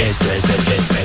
Esto es el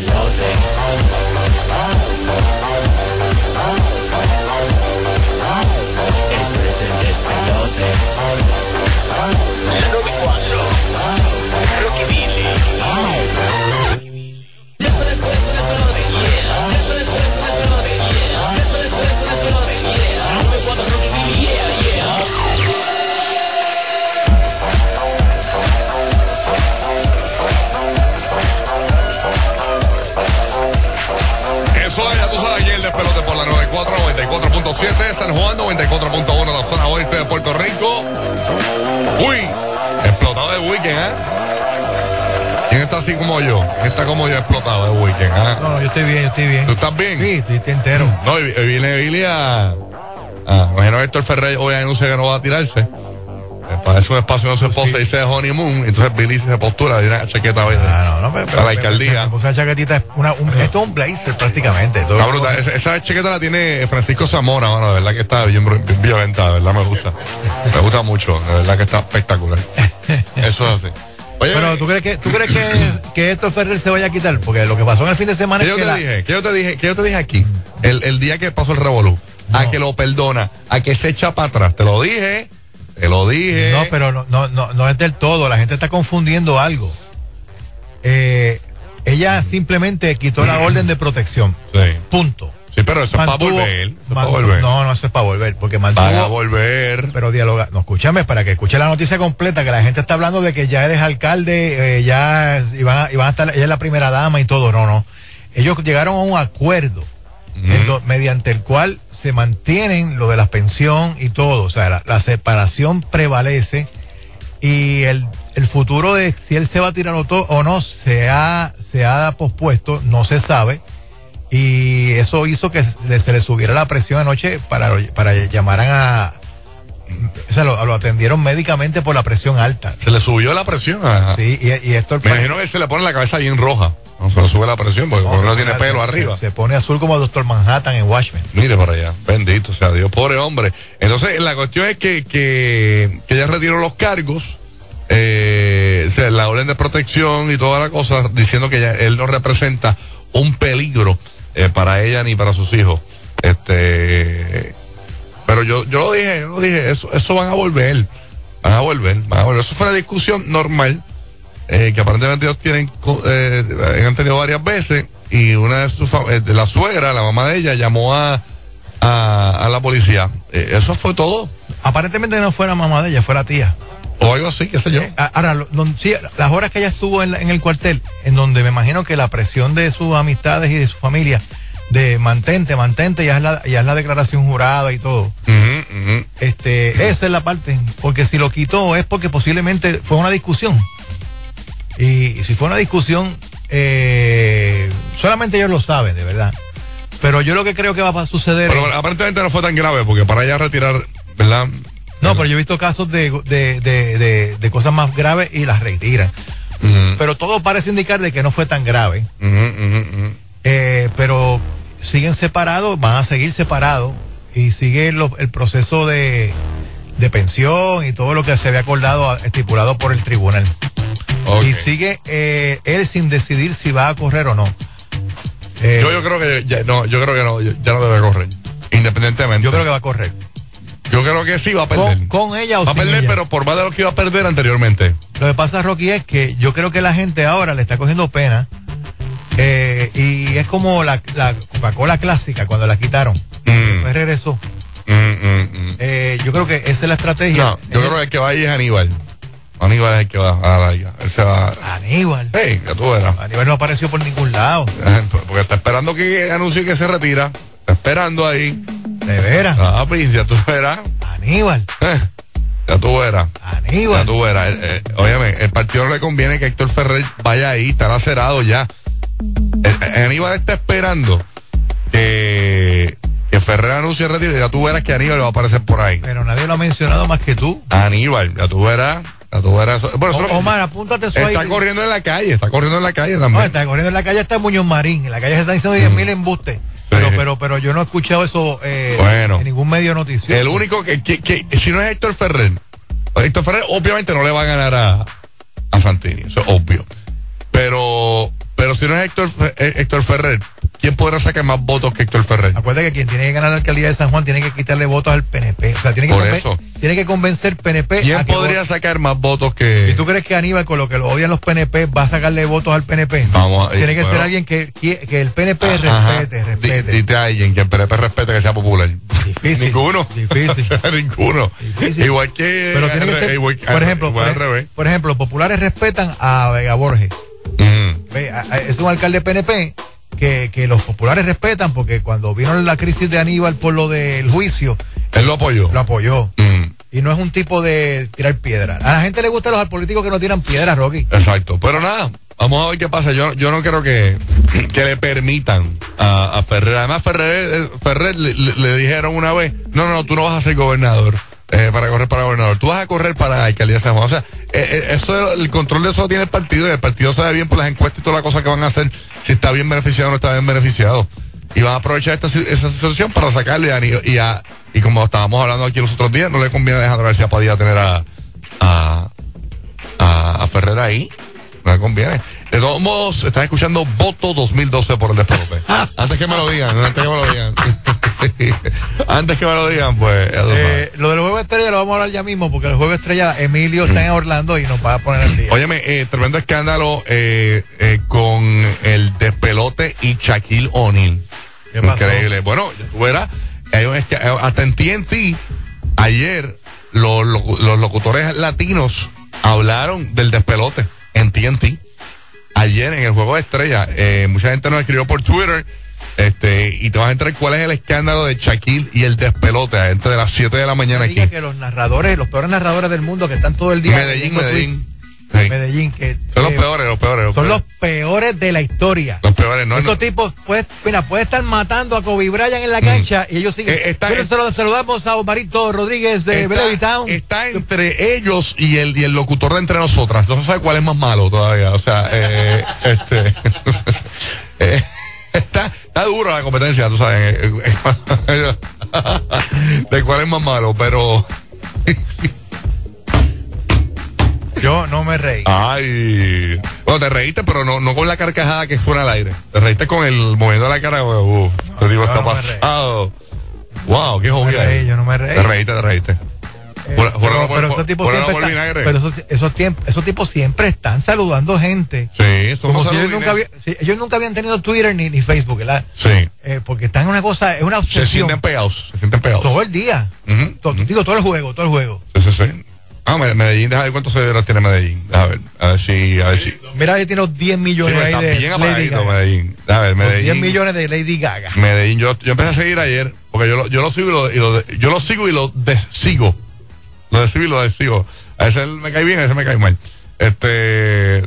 94.7, San Juan, 94.1, la zona oeste de Puerto Rico. Uy, explotado de weekend, ¿eh? ¿Quién está así como yo? ¿Quién está como yo explotado de weekend, ¿eh? No, no, yo estoy bien, yo estoy bien. ¿Tú estás bien? Sí, estoy, estoy entero. No, y- y viene Billy a. Ah, imagino Héctor Ferrer hoy anuncia que no va a tirarse. Eh, Para eso un espacio no se Pues posa y dice honeymoon. Entonces Billy se postura, le una chaqueta. Ah, no, no, pero, Para la alcaldía. Puse una chaquetita, es una, un- esto es un blazer prácticamente. todo- Está brutal. Esa, esa chaqueta la tiene Francisco Zamora, mano. De verdad que está bien, bien violenta. De verdad me gusta. Me gusta mucho. De verdad que está espectacular. Eso es así. Oye, Pero ¿tú crees que, tú crees que, que esto Ferrer se vaya a quitar? Porque lo que pasó en el fin de semana ¿qué es yo que te la- dije? ¿Qué yo te dije? ¿Qué yo te dije aquí? El, el día que pasó el revolú. A que lo perdona. A que se echa para atrás. Te lo dije. Te lo dije. No, pero no, no, no, no es del todo. La gente está confundiendo algo. Eh, ella simplemente quitó la orden de protección. Sí. Punto. Sí, pero eso es para volver. Eso para. No, no, eso es para volver. Porque mantuvo. Van a volver. Pero dialoga, no, escúchame, para que escuche la noticia completa, que la gente está hablando de que ya eres alcalde, eh, ya iban a, iban a estar, ella es la primera dama y todo, no, no. Ellos llegaron a un acuerdo mediante el cual se mantienen lo de la pensión y todo, o sea, la, la separación prevalece y el, el futuro de si él se va a tirar o, no se ha, se ha pospuesto, no se sabe. Y eso hizo que se le, subiera la presión anoche para, para llamaran a, o sea, lo, lo atendieron médicamente por la presión alta. Se le subió la presión. Sí, y, y esto Me imagino que se le pone la cabeza bien roja. No, sube la presión porque, no tiene pelo arriba. Se pone azul como Doctor Manhattan en Watchmen. Mire para allá, bendito sea Dios, pobre hombre. Entonces, la cuestión es que, que, que ella retiró los cargos, eh, o sea, la orden de protección y toda la cosa, diciendo que ella- él no representa un peligro eh, para ella ni para sus hijos. Este, pero yo, yo lo dije, yo lo dije, eso, eso van a volver, van a volver, van a volver. Eso fue una discusión normal eh, que aparentemente ellos tienen, eh, han tenido varias veces y una de sus eh, de la suegra, la mamá de ella, llamó a, a, a la policía. Eh, eso fue todo. Aparentemente no fue la mamá de ella, fue la tía. O algo así, qué sé yo. Eh, Ahora, lo- lo- sí, las horas que ella estuvo en, la- en el cuartel, en donde me imagino que la presión de sus amistades y de su familia, de mantente, mantente, ya es la, ya es la declaración jurada y todo. Ujú. Este, esa es la parte, porque si lo quitó es porque posiblemente fue una discusión. Y, si fue una discusión, eh, solamente ellos lo saben, de verdad. Pero yo lo que creo que va a suceder. Pero es- aparentemente no fue tan grave porque para ella retirar, ¿verdad? no, pero yo he visto casos de, de, de, de- cosas más graves y las retiran. Pero todo parece indicar de que no fue tan grave. Eh, pero siguen separados, van a seguir separados y sigue lo- el proceso de, de pensión y todo lo que se había acordado, estipulado por el tribunal. Y sigue eh, él sin decidir si va a correr o no. Eh, Yo, yo creo que ya, no, yo creo que no, ya no debe correr. Independientemente. yo creo que va a correr. Yo creo que sí va a perder. Con, con ella o va a sin perder, ella. pero por más de lo que iba a perder anteriormente. Lo que pasa, Rocky, es que yo creo que la gente ahora le está cogiendo pena. eh, y es como la, la Coca-Cola clásica cuando la quitaron. Mm. Después regresó. Mm, mm, mm. Eh, yo creo que esa es la estrategia. No, yo creo que el que va ahí es Aníbal. Aníbal es el que va a la liga. Él se va. Aníbal. Ya tú verás. Aníbal no apareció por ningún lado. Porque está esperando que anuncie que se retira. Está esperando ahí. De veras. Ah, pues ya tú verás. Aníbal. Eh, Ya tú verás. Ya Aníbal. tú verás. Eh, eh, óyeme, el partido no le conviene que Héctor Ferrer vaya ahí, está lacerado ya. Aníbal está esperando que, que Ferrer anuncie el retiro y ya tú verás que Aníbal va a aparecer por ahí. Pero nadie lo ha mencionado más que tú. Aníbal, ya tú verás. Ya tú verás. Bueno, eso- O- Omar, apúntate eso ahí. está corriendo en la calle, está corriendo en la calle también. No, está corriendo en la calle está Muñoz Marín. En la calle se están diciendo 10 mil embustes. Pero, pero, pero yo no he escuchado eso eh, Bueno. en ningún medio noticioso. El único que, que, que- si no es Héctor Ferrer, Héctor Ferrer obviamente no le va a ganar a, a Fantini, eso es obvio. Pero, pero si no es Héctor, eh, Héctor Ferrer, ¿quién podrá sacar más votos que Héctor Ferrer? Acuérdate que quien tiene que ganar la alcaldía de San Juan tiene que quitarle votos al PNP. O sea, tiene que, Por eso. tiene que convencer PNP. a ¿Quién que podría vote. sacar más votos que.? ¿Y tú crees que Aníbal, con lo que lo odian los PNP, va a sacarle votos al PNP? Vamos a- Tiene que bueno. ser alguien que, que, el PNP Ajá. respete, respete. Dite a alguien que el PNP respete que sea popular. Difícil. Ninguno. Difícil. Ninguno. Difícil. Igual que. Pero tiene que ser, igual- por ejemplo, igual por, al revés. por ejemplo, los populares respetan a Vega Borges. Mm. A- a- Es un alcalde PNP que, que los populares respetan porque cuando vino la crisis de Aníbal por lo del juicio, Él lo apoyó. lo apoyó. Mm. Y no es un tipo de tirar piedra. A la gente le gustan los políticos que no tiran piedras, Rocky. Exacto. Pero nada, vamos a ver qué pasa. Yo, yo no creo que, que le permitan a, a Ferrer. Además, Ferrer, eh, Ferrer le, le- le dijeron una vez: no, no, tú no vas a ser gobernador. eh, para correr para gobernador, tú vas a correr para la alcaldía de San Juan. O sea, eh, eh, eso, el control de eso tiene el partido y el partido sabe bien por las encuestas y toda la cosa que van a hacer, si está bien beneficiado o no está bien beneficiado. Y van a aprovechar esta, esa situación para sacarle a, y, a, y como estábamos hablando aquí los otros días, no le conviene a Alejandro García Padilla tener a, a, a, a Ferrer ahí. No le conviene. De todos modos, están escuchando Voto 2012 por el despelote. antes que me lo digan, antes que me lo digan. antes que me lo digan, pues. Eh, lo del juego estrella lo vamos a hablar ya mismo porque el juego estrella Emilio está en Orlando y nos va a poner el día. Óyeme, eh, tremendo escándalo eh, eh, con el despelote y Shaquille O'Neal. Increíble. Bueno, tú verás, hasta en TNT, ayer los, locu- los locutores latinos hablaron del despelote en TNT. Ayer en el juego de estrella, eh, mucha gente nos escribió por Twitter. Este, y te vas a entrar cuál es el escándalo de Shaquille y el despelote entre las 7 de la mañana aquí. Que los narradores, los peores narradores del mundo que están todo el día Medellín, Medellín. Sí. Medellín, que Son los eh, peores, los peores. los son los peores. de la historia. Los peores, no, Estos no. tipos, pues, mira, puede estar matando a Kobe Bryant en la cancha y ellos siguen. Eh, está- Pero se lo saludamos a Omarito Rodríguez de está, Bellevitown. está entre ellos y el, y el locutor de entre nosotras. No se sabe cuál es más malo todavía. O sea, eh, este. eh, está, está dura la competencia, tú sabes. de cuál es más malo, pero. Yo no me reí. Ay. Bueno, te reíste, pero no, no con la carcajada que suena al aire. Te reíste con el movimiento de la cara. Uh, te digo, está no pasado. Wow, qué jodida. reí, yo no me reí. Te reíste, te reíste. Pero, esos pero esos, tipos siempre están saludando gente. Sí, Como si se ellos lo nunca, había- si ellos nunca habían tenido Twitter ni, ni Facebook, ¿verdad? Sí. Eh, porque están en una cosa, es una Se obsesión. sienten pegados. Se sienten pegados. Todo el día. Ujú, Todo, Digo, todo el juego, todo el juego. Sí, sí, sí. Ah, Me- Medellín, deja ver cuántos seguidores tiene Medellín. A ver, a ver si, a ver si. Sí, Mira, ahí tiene los 10 millones está ahí de Lady Gaga. Medellín. A ver, Los Medellín. 10 millones de Lady Gaga. Medellín, yo, yo empecé a seguir ayer, porque yo lo, yo lo sigo y lo, y lo yo lo sigo y lo desigo. Lo desigo y lo desigo. A veces me cae bien, a veces me cae mal. Este,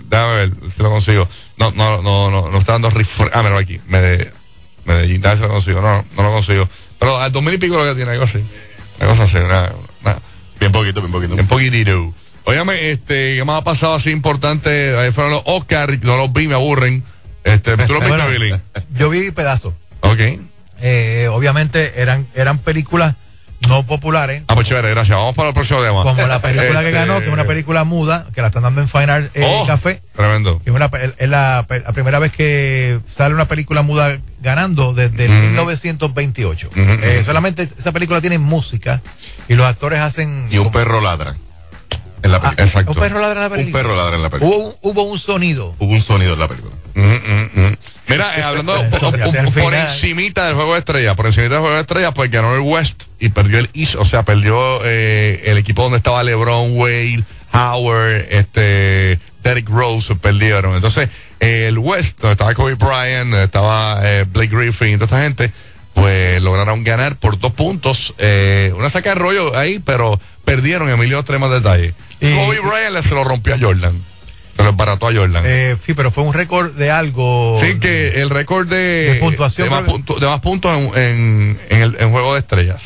déjame ver si lo consigo. No, no, no, no, no está dando refresh. Ah, mira aquí. Medellín, Medellín, ver si lo consigo. No, no lo consigo. Pero al dos mil y pico lo que tiene, algo así. Una cosa así, una, Bien poquito, bien poquito. un poquitito. Óyame, este, ¿qué más ha pasado así importante? Ahí fueron los Oscar, no los vi, me aburren. Este, ¿tú los viste, Bueno, Billy? yo vi pedazos. Ok. Eh, obviamente eran, eran películas no populares. Ah, pues chévere, gracias. Vamos para el próximo tema. Como la película que Este, ganó, que es una película muda, que la están dando en Fine Art eh, oh, Café. Tremendo. que es, una, es la, la primera vez que sale una película muda ganando desde el Ujú. 1928. Ujú, Eh, solamente esa película tiene música y los actores hacen... Y un perro ladra. En la Ah, película. Exacto. Un perro ladra en la un película. perro ladra en la película. Hubo, un- hubo un sonido. Hubo un sonido en la película. Mm, mm, mm. Mira, eh, hablando por, encimita del juego de estrella, por encimita del juego de estrella, pues ganó el West y perdió el East, o sea, perdió eh, el equipo donde estaba LeBron, Wade, Howard, este, Derrick Rose, perdieron. Entonces, eh, el West, donde estaba Kobe Bryant, donde estaba eh, Blake Griffin y toda esta gente, pues lograron ganar por dos puntos. Eh, una saca de rollo ahí, pero perdieron Emilio tres más detalles. Y- Kobe Bryant le- se lo rompió a Jordan. Se lo embarató a Jordan. Eh, sí, pero fue un récord de algo. Sí, que el récord de, De puntuación, de más, creo- punto- de más puntos en, en, en el en juego de estrellas.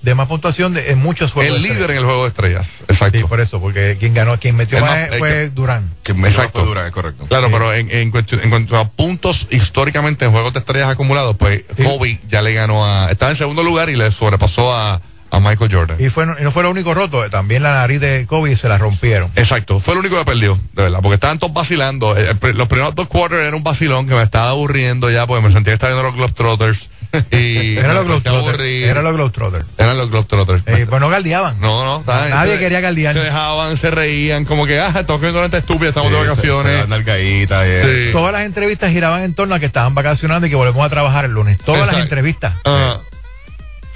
De más puntuación de, en muchos juegos. el de líder en el juego de estrellas. Exacto. Sí, por eso, porque quien ganó, quien metió El más, más- fue el Durán. Que me Exacto. fue dura, es correcto. Claro, Sí. pero en, en, cuestión- en cuanto a puntos históricamente en juegos de estrellas acumulados, pues Sí. Kobe ya le ganó a. Estaba en segundo lugar y le sobrepasó a, a Michael Jordan. Y, fue, y no fue lo único roto, también la nariz de Kobe se la rompieron. Exacto, fue el único que perdió, de verdad, porque estaban todos vacilando. Eh, eh, los primeros dos quarters era un vacilón que me estaba aburriendo ya, porque me sentía que estaba viendo los Globetrotters. Y Era los Globetrotters. Era los Globetrotters. Eran los Globetrotters. Eh, pues no galdeaban. No, no, estaban- Nadie se- quería galdear. Se dejaban, se reían, como que, ah, estamos viendo gente estúpida, estamos de vacaciones. Nalgadita, Sí. Todas las entrevistas giraban en torno a que estaban vacacionando y que volvemos a trabajar el lunes. Todas las entrevistas. Sí,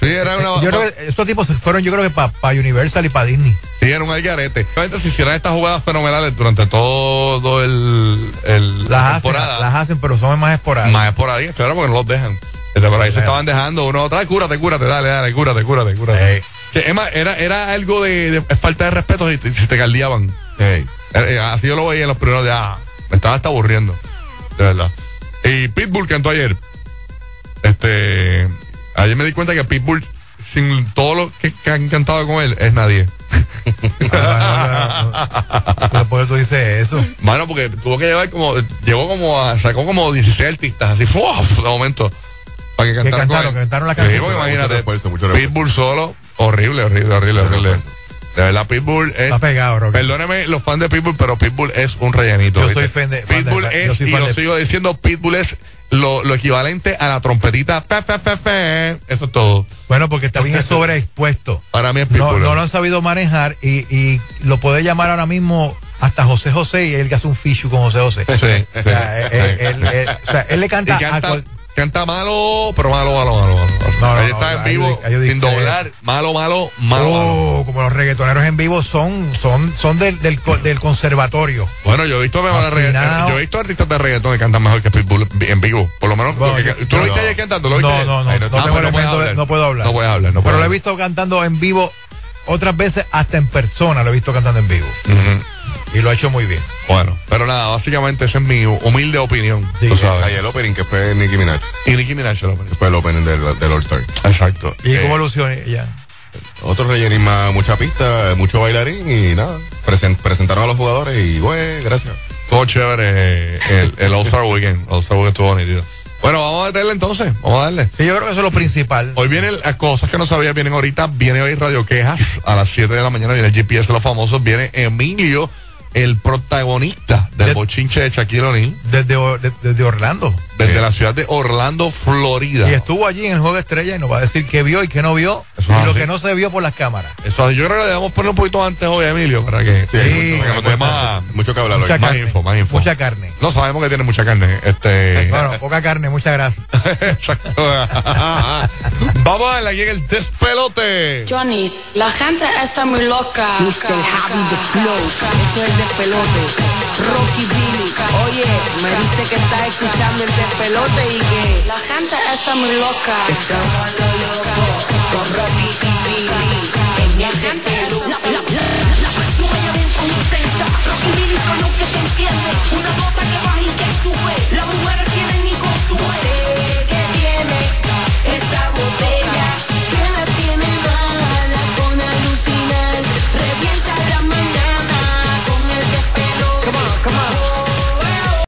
era una. Yo creo que estos tipos se fueron, yo creo que para Universal y para Disney. Sí, era un algarete. Obviamente, si hicieran estas jugadas fenomenales durante todo el, el la Las hacen, las hacen, pero son más esporádicas. más esporádicas, claro, porque no los dejan. Este, por ahí se estaban dejando uno otra cúrate, cúrate, dale, dale, cúrate, cúrate, cúrate. Sí, más, era, era algo de, de falta de respeto si, te- si te caldeaban. Eh, Así yo lo veía en los primeros días. Ah, me estaba hasta aburriendo. De verdad. Y Pitbull cantó ayer. Este. Ayer me di cuenta que Pitbull, sin todo lo que, que han cantado con él, es nadie. Pero ¿Por qué tú dices eso? Mano, porque tuvo que llevar como. Llegó como a. Sacó como 16 artistas, así, ¡fuaf! de momento. Para que cantaran. cantaron, con él. que cantaron la Sí, canción. Mucho imagínate. refuerzo, mucho refuerzo. Pitbull solo, horrible, horrible, horrible, horrible. De verdad, Pitbull es. Está pegado, Rocky. Perdóneme los fans de Pitbull, pero Pitbull es un rellenito. Yo ¿viste? soy fan de- fan de- Pitbull yo es, soy y fan lo de- sigo diciendo, Pitbull es lo, lo equivalente a la trompetita. Fe, fe. Eso es todo. Bueno, porque está bien sobreexpuesto. Para mí es No, no lo han sabido manejar y, y lo puede llamar ahora mismo hasta José José y él que hace un fichu con José José. Sí. O sea, él, él- él- él- o sea, él le canta, a cual- canta malo, pero malo, malo, malo. malo. No, no, Ahí no, está en vivo, ahí yo sin doblar. Malo, malo, malo, malo. Oh, como los reggaetoneros en vivo son, son, son del, del, del conservatorio. Bueno, yo he visto yo he visto artistas de reggaetón que cantan mejor que Pitbull en vivo. Por lo menos. Bueno, yo- ¿Tú lo no, viste no. ayer cantando? ¿Lo viste No, no, no, no, de- hablar. no puedo hablar. No Pero lo he visto cantando en vivo, otras veces hasta en persona lo he visto cantando en vivo. Ujú. Y lo ha hecho muy bien. Bueno, pero nada, básicamente esa es mi humilde opinión. Sí. tú sabes. Ayer el opening que fue Nicki Minaj. Y Nicki Minaj lo Que fue el opening del, del All Star. Exacto. ¿Y Eh, cómo lució ella? Otro rellenín más, mucha pista, mucho bailarín y nada. Presen- presentaron a los jugadores y, güey, gracias. Estuvo chévere eh, el, el All-Star Weekend. All-Star Weekend estuvo nítido. Bueno, vamos a meterle entonces. Vamos a darle. Sí, yo creo que eso es lo principal. Hoy vienen las cosas que no sabía, vienen ahorita. Viene hoy Radio Quejas a las 7 de la mañana. Viene el GPS de los famosos. Viene Emilio, el protagonista del De- bochinche de Shaquille O'Neal. Desde, desde Orlando. Desde Sí. la ciudad de Orlando, Florida. Y estuvo allí en el juego de estrella y nos va a decir qué vio y qué no vio. Eso y lo que no se vio por las cámaras. Eso, yo creo que le debemos poner un poquito antes hoy a Emilio para que, Sí, hay mucho, para que más, mucho que hablar hoy. Mucha más carne. info, más info. Mucha carne. No sabemos que tiene mucha carne. Este. Bueno, poca carne, mucha grasa. Exacto. Vamos a darle aquí en el despelote. Johnny, la gente está muy loca. Mr. Javi the Flow, eso es el despelote. Rocky Billy, oye, me dice que está escuchando el despelote y que la gente está muy loca. Estaba lo loco, con Rocky y Billy, en el gente loca. La, la, la, la presión allá adentro intensa, Rocky Billy son los que te enciende, una gota que baja y que sube, las mujeres tienen y consumen.